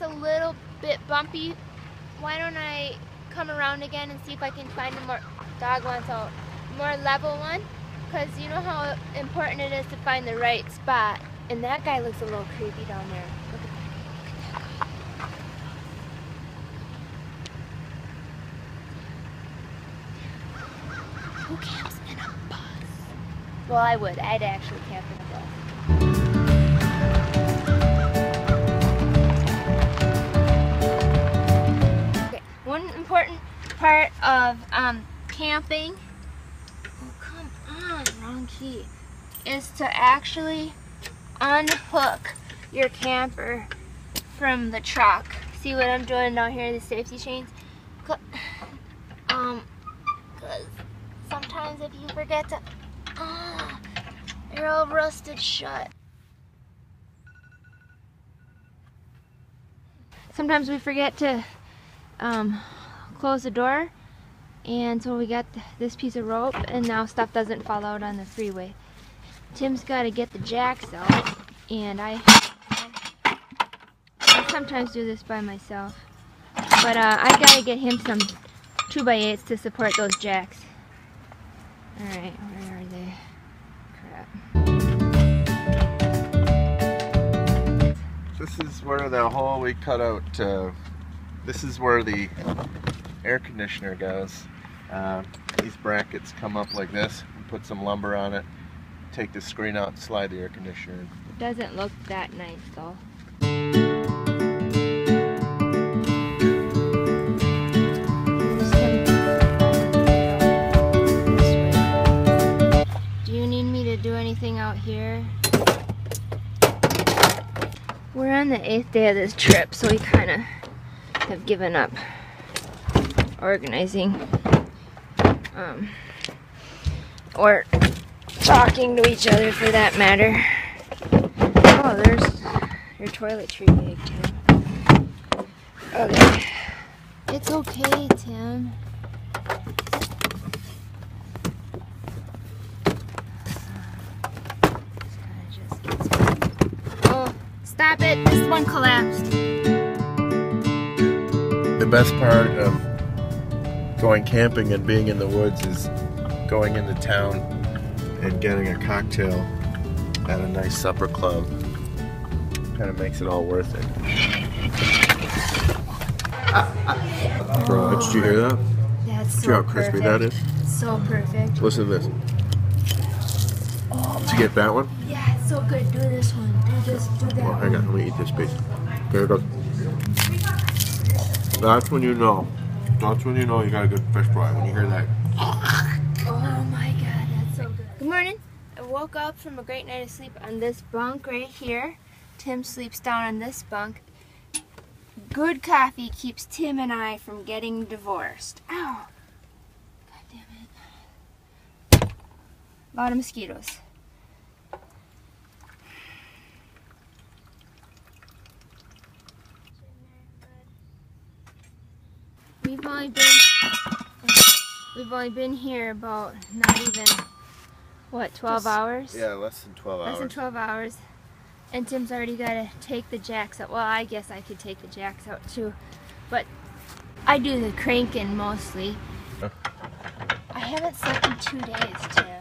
a little bit bumpy. Why don't I come around again and see if I can find a more dog wants a more level one? Because you know how important it is to find the right spot. And that guy looks a little creepy down there. Who camps in a bus? Well, I would. I'd actually camp in a bus. Of um, camping, oh come on, wrong key, is to actually unhook your camper from the truck. See what I'm doing down here, the safety chains? Um, cause sometimes if you forget to, ah, they're all rusted shut. Sometimes we forget to um, close the door and so we got this piece of rope and now stuff doesn't fall out on the freeway. Tim's got to get the jacks out and I, I sometimes do this by myself. But uh, I got to get him some 2x8s to support those jacks. Alright, where are they? Crap. This is where the hole we cut out. Uh, this is where the air conditioner goes. Uh, these brackets come up like this. Put some lumber on it. Take the screen out slide the air conditioner in. It doesn't look that nice though. Do you need me to do anything out here? We're on the eighth day of this trip, so we kind of have given up organizing um, or talking to each other for that matter. Oh, there's your toiletry bag, Tim. Okay. It's okay, Tim. This kinda just gets- Oh, stop it. This one collapsed. The best part of going camping and being in the woods is going into town and getting a cocktail at a nice supper club. Kind of makes it all worth it. Bro, did you hear that? That's so See how crispy that is? So perfect. Listen to this. Did you get that one? Yeah, it's so good. Do this one. Do this. Do that. Well, hang on, let me eat this piece. Here it goes. That's when you know. That's when you know you got a good fish fry. When you hear that. Oh my god, that's so good. Good morning. I woke up from a great night of sleep on this bunk right here. Tim sleeps down on this bunk. Good coffee keeps Tim and I from getting divorced. Ow. God damn it. A lot of mosquitoes. We've only been We've only been here about not even what 12 Just- hours. Yeah, less than 12 Less than 12 hours. And Tim's already got to take the jacks out. Well, I guess I could take the jacks out too. But I do the cranking mostly. Huh. I haven't slept in two days, Tim.